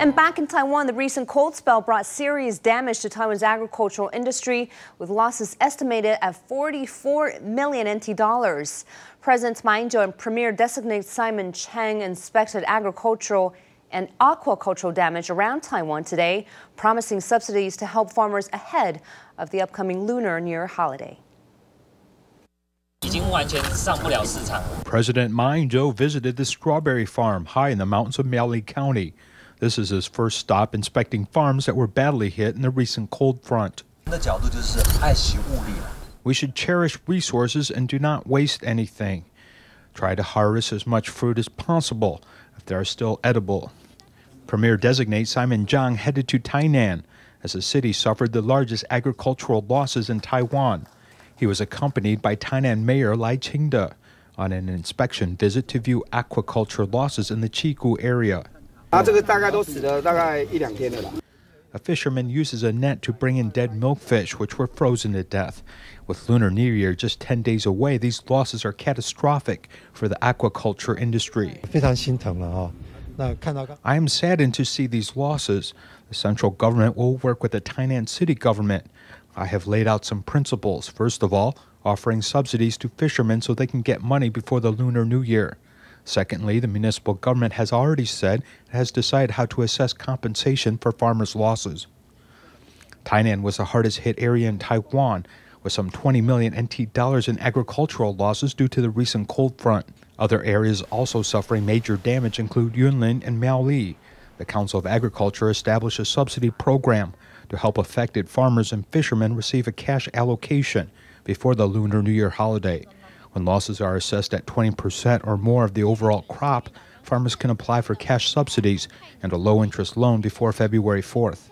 And back in Taiwan, the recent cold spell brought serious damage to Taiwan's agricultural industry, with losses estimated at 44 million NT dollars. President Ma Ying-jeou and Premier designate Simon Chang inspected agricultural and aquacultural damage around Taiwan today, promising subsidies to help farmers ahead of the upcoming Lunar New Year holiday. President Ma Ying-jeou visited the strawberry farm high in the mountains of Miaoli County. This is his first stop inspecting farms that were badly hit in the recent cold front. We should cherish resources and do not waste anything. Try to harvest as much fruit as possible if they are still edible. Premier designate Simon Chang headed to Tainan as the city suffered the largest agricultural losses in Taiwan. He was accompanied by Tainan Mayor Lai Ching-te on an inspection visit to view aquaculture losses in the Chiku area. A fisherman uses a net to bring in dead milkfish, which were frozen to death. With Lunar New Year just 10 days away, these losses are catastrophic for the aquaculture industry. I am saddened to see these losses. The central government will work with the Tainan city government. I have laid out some principles. First of all, offering subsidies to fishermen so they can get money before the Lunar New Year. Secondly, the municipal government has already said it has decided how to assess compensation for farmers' losses. Tainan was the hardest hit area in Taiwan, with some 20 million NT dollars in agricultural losses due to the recent cold front. Other areas also suffering major damage include Yunlin and Miaoli. The Council of Agriculture established a subsidy program to help affected farmers and fishermen receive a cash allocation before the Lunar New Year holiday. When losses are assessed at 20% or more of the overall crop, farmers can apply for cash subsidies and a low interest loan before February 4th.